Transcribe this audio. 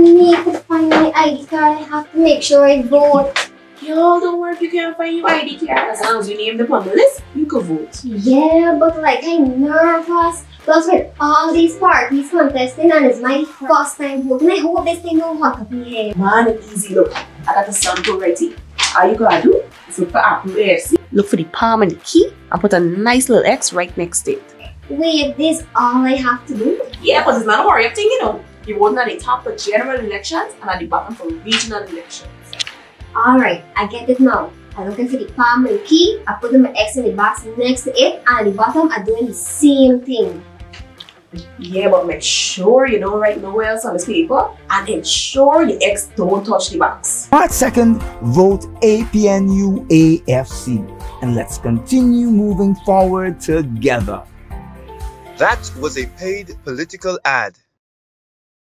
I need to find my ID card. I have to make sure I vote. Yo, don't worry if you can't find your ID card. As long as you name them on the list, you can vote. Yeah, but like I'm nervous. Plus with all these parties contesting and it's my first time voting. I hope this thing don't hot up here. Man, it's easy look. I got the sample ready. All you gotta do is look for APNU AFC. Look for the palm and the key and put a nice little X right next to it. Wait, this all I have to do? Yeah, but it's not a hurry up thing, you know. You're voting at the top for general elections and at the bottom for regional elections. Alright, I get it now. I'm looking for the palm and key. I put my X in the box next to it and at the bottom I'm doing the same thing. Yeah, but make sure you don't write nowhere else on this paper and ensure your X don't touch the box. Part second, vote APNU AFC. And let's continue moving forward together. That was a paid political ad.